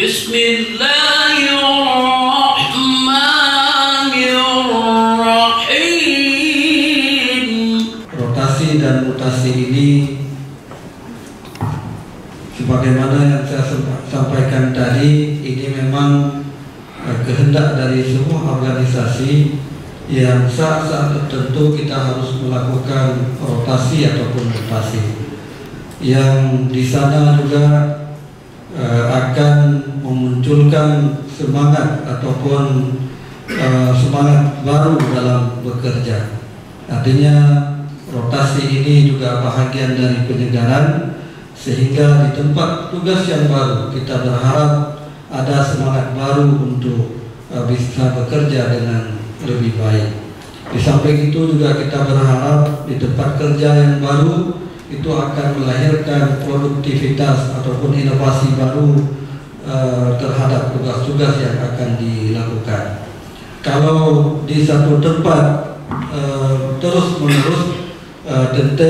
بسم الله الرحمن الرحيم rotasi dan mutasi ini sebagaimana yang saya sempa- sampaikan tadi ini memang eh, kehendak dari semua organisasi yang saat-saat tertentu kita harus melakukan rotasi ataupun mutasi yang di sana juga eh, akan memunculkan semangat ataupun eh, semangat baru dalam bekerja artinya rotasi ini juga bahagian dari penyegaran sehingga di tempat tugas yang baru kita berharap ada semangat baru untuk uh, bisa bekerja dengan lebih baik. Di samping itu juga kita berharap di tempat kerja yang baru itu akan melahirkan produktivitas ataupun inovasi baru uh, terhadap tugas-tugas yang akan dilakukan. Kalau di satu tempat uh, terus menerus uh, tentu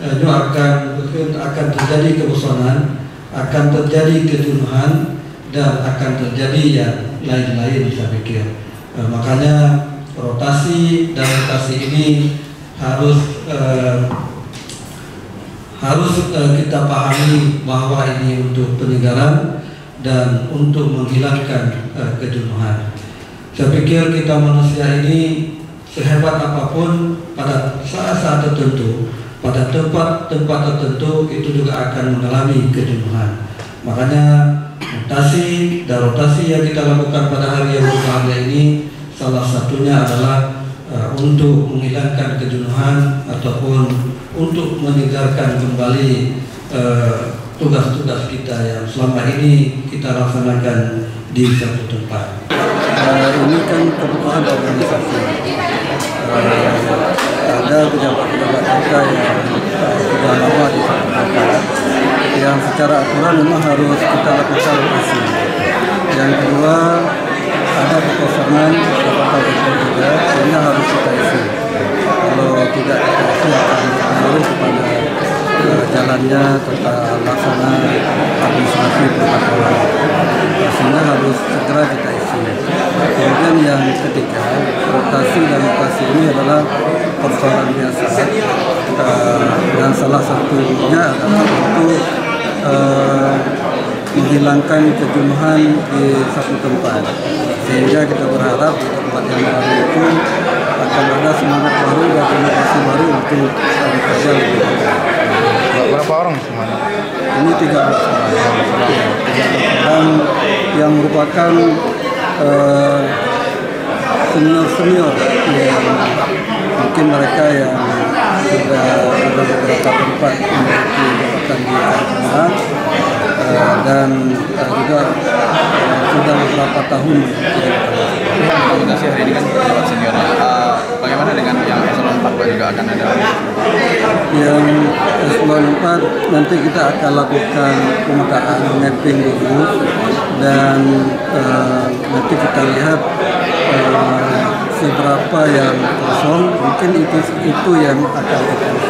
itu akan akan terjadi kebosanan, akan terjadi kejenuhan dan akan terjadi yang lain-lain saya pikir. Makanya rotasi dan rotasi ini harus uh, harus uh, kita pahami bahwa ini untuk penyegaran dan untuk menghilangkan uh, kejenuhan. Saya pikir kita manusia ini sehebat apa pun pada saat-saat tertentu, pada tempat-tempat tertentu itu juga akan mengalami kejenuhan. Makanya mutasi dan rotasi yang kita lakukan pada hari yang berbahagia ini salah satunya adalah uh, untuk menghilangkan kejenuhan ataupun untuk menyegarkan kembali uh, tugas-tugas kita yang selama ini kita laksanakan di satu tempat. Eh, ini kan kebutuhan organisasi. Eh, ada pejabat-pejabat kita yang eh, sudah lama di satu yang secara aturan memang harus kita lakukan rotasi. Yang kedua ada kekosongan beberapa betul juga sehingga harus kita isi. Kalau tidak kita isi akan berpengaruh kepada jalannya tata laksana administrasi perkantoran. Sehingga harus segera kita isi. Kemudian yang ketiga, rotasi dan mutasi ini adalah persoalan biasa Eh, dan salah satunya adalah untuk eh, menghilangkan kejenuhan di satu tempat sehingga kita berharap di tempat yang baru itu akan ada semangat baru dan inovasi baru untuk bekerja lebih baik. Berapa orang semuanya? Ini tiga belas orang, tiga belas orang yang merupakan eh, senior-senior yang mungkin mereka yang sudah ada beberapa tempat memiliki jabatan di pemerintahan eh, dan eh, juga eh, sudah beberapa tahun di jabatan. Komunikasi hari ini kan pejabat seniornya. Eh, bagaimana dengan yang eselon 4 Pak juga akan ada? yang 4 nanti kita akan lakukan pemetaan mapping dulu dan eh, nanti kita lihat eh, seberapa yang kosong mungkin itu itu yang akan kita.